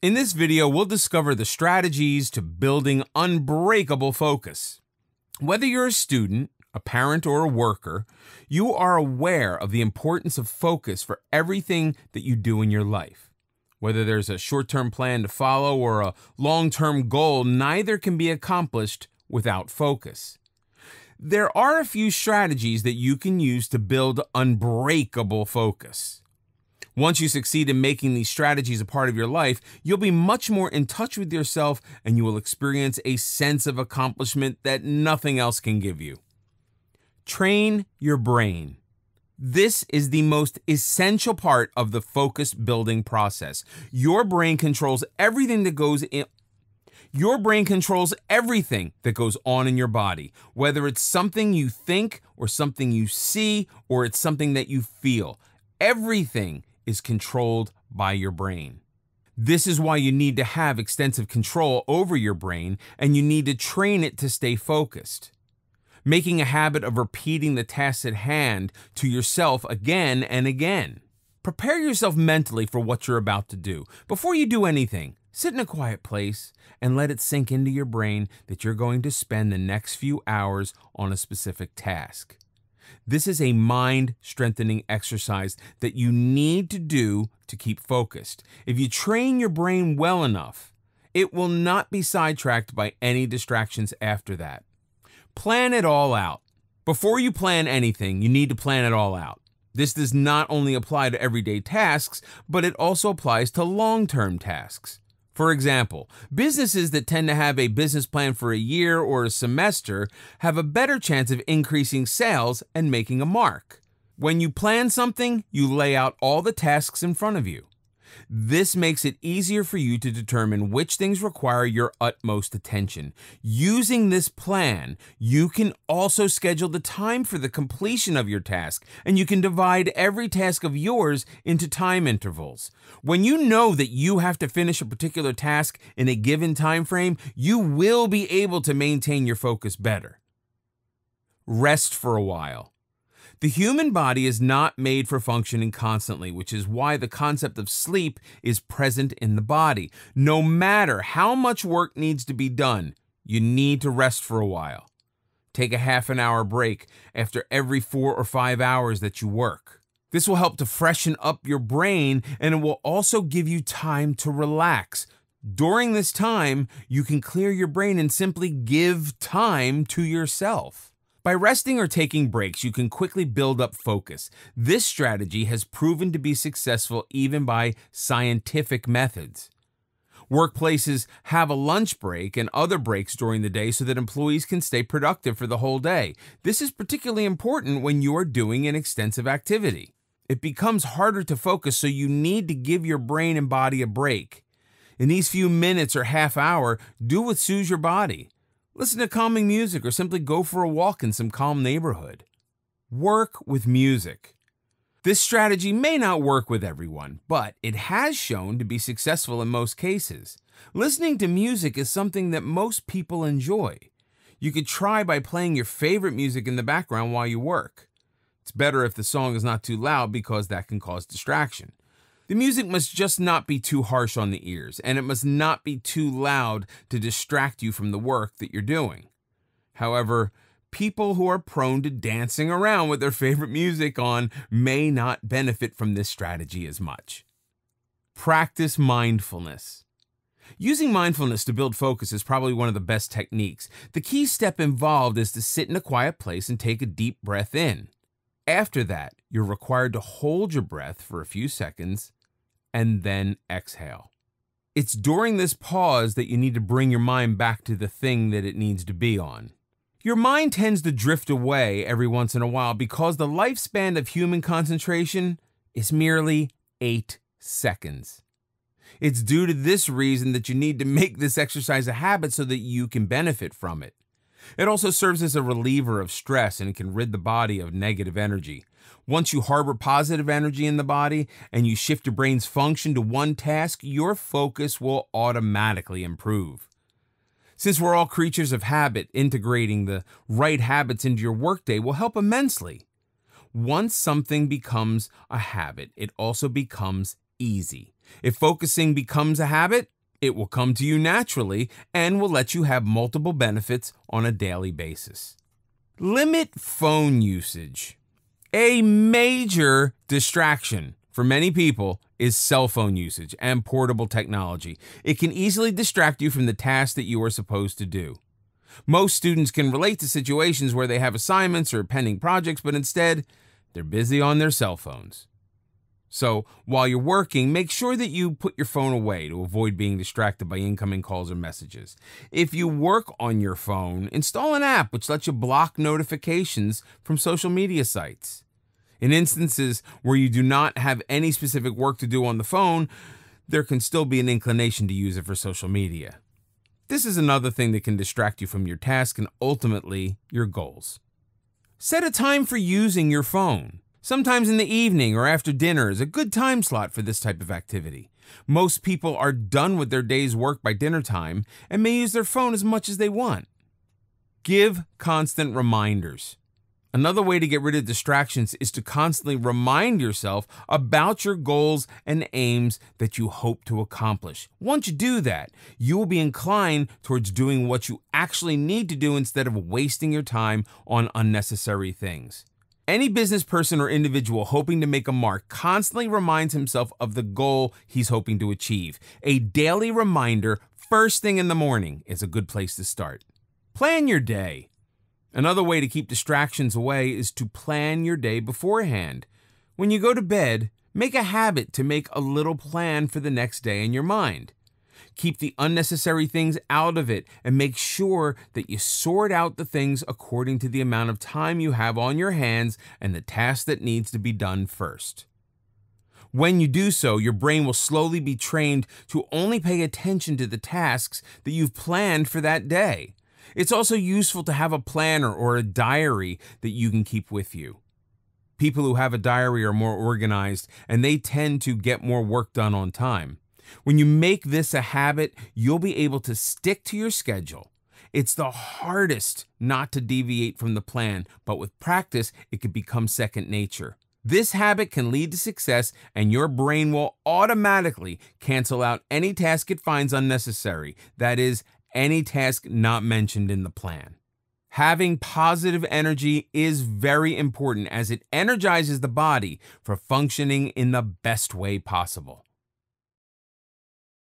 In this video, we'll discover the strategies to building unbreakable focus. Whether you're a student, a parent, or a worker, you are aware of the importance of focus for everything that you do in your life. Whether there's a short term plan to follow or a long term goal, neither can be accomplished without focus. There are a few strategies that you can use to build unbreakable focus. Once you succeed in making these strategies a part of your life, you'll be much more in touch with yourself and you will experience a sense of accomplishment that nothing else can give you. Train your brain. This is the most essential part of the focus building process. Your brain controls everything that goes in. Your brain controls everything that goes on in your body, whether it's something you think or something you see or it's something that you feel. Everything is controlled by your brain. This is why you need to have extensive control over your brain and you need to train it to stay focused. Making a habit of repeating the task at hand to yourself again and again. Prepare yourself mentally for what you're about to do. Before you do anything, sit in a quiet place and let it sink into your brain that you're going to spend the next few hours on a specific task. This is a mind strengthening exercise that you need to do to keep focused. If you train your brain well enough, it will not be sidetracked by any distractions after that. Plan it all out. Before you plan anything, you need to plan it all out. This does not only apply to everyday tasks, but it also applies to long term tasks. For example, businesses that tend to have a business plan for a year or a semester have a better chance of increasing sales and making a mark. When you plan something, you lay out all the tasks in front of you. This makes it easier for you to determine which things require your utmost attention. Using this plan, you can also schedule the time for the completion of your task, and you can divide every task of yours into time intervals. When you know that you have to finish a particular task in a given time frame, you will be able to maintain your focus better. Rest for a while. The human body is not made for functioning constantly, which is why the concept of sleep is present in the body. No matter how much work needs to be done, you need to rest for a while. Take a half an hour break after every four or five hours that you work. This will help to freshen up your brain and it will also give you time to relax. During this time, you can clear your brain and simply give time to yourself. By resting or taking breaks, you can quickly build up focus. This strategy has proven to be successful even by scientific methods. Workplaces have a lunch break and other breaks during the day so that employees can stay productive for the whole day. This is particularly important when you are doing an extensive activity. It becomes harder to focus, so you need to give your brain and body a break. In these few minutes or half hour, do what soothes your body. Listen to calming music or simply go for a walk in some calm neighborhood. Work with music. This strategy may not work with everyone, but it has shown to be successful in most cases. Listening to music is something that most people enjoy. You could try by playing your favorite music in the background while you work. It's better if the song is not too loud because that can cause distraction. The music must just not be too harsh on the ears, and it must not be too loud to distract you from the work that you're doing. However, people who are prone to dancing around with their favorite music on may not benefit from this strategy as much. Practice mindfulness. Using mindfulness to build focus is probably one of the best techniques. The key step involved is to sit in a quiet place and take a deep breath in. After that, you're required to hold your breath for a few seconds and then exhale. It's during this pause that you need to bring your mind back to the thing that it needs to be on. Your mind tends to drift away every once in a while because the lifespan of human concentration is merely eight seconds. It's due to this reason that you need to make this exercise a habit so that you can benefit from it. It also serves as a reliever of stress and can rid the body of negative energy. Once you harbor positive energy in the body and you shift your brain's function to one task, your focus will automatically improve. Since we're all creatures of habit, integrating the right habits into your workday will help immensely. Once something becomes a habit, it also becomes easy. If focusing becomes a habit, it will come to you naturally and will let you have multiple benefits on a daily basis. Limit phone usage. A major distraction for many people is cell phone usage and portable technology. It can easily distract you from the task that you are supposed to do. Most students can relate to situations where they have assignments or pending projects, but instead, they're busy on their cell phones. So, while you're working, make sure that you put your phone away to avoid being distracted by incoming calls or messages. If you work on your phone, install an app which lets you block notifications from social media sites. In instances where you do not have any specific work to do on the phone, there can still be an inclination to use it for social media. This is another thing that can distract you from your task and ultimately your goals. Set a time for using your phone. Sometimes in the evening or after dinner is a good time slot for this type of activity. Most people are done with their day's work by dinner time and may use their phone as much as they want. Give constant reminders. Another way to get rid of distractions is to constantly remind yourself about your goals and aims that you hope to accomplish. Once you do that, you will be inclined towards doing what you actually need to do instead of wasting your time on unnecessary things. Any business person or individual hoping to make a mark constantly reminds himself of the goal he's hoping to achieve. A daily reminder first thing in the morning is a good place to start. Plan your day. Another way to keep distractions away is to plan your day beforehand. When you go to bed, make a habit to make a little plan for the next day in your mind. Keep the unnecessary things out of it and make sure that you sort out the things according to the amount of time you have on your hands and the task that needs to be done first. When you do so, your brain will slowly be trained to only pay attention to the tasks that you've planned for that day. It's also useful to have a planner or a diary that you can keep with you. People who have a diary are more organized and they tend to get more work done on time. When you make this a habit, you'll be able to stick to your schedule. It's the hardest not to deviate from the plan, but with practice, it can become second nature. This habit can lead to success, and your brain will automatically cancel out any task it finds unnecessary. That is, any task not mentioned in the plan. Having positive energy is very important as it energizes the body for functioning in the best way possible.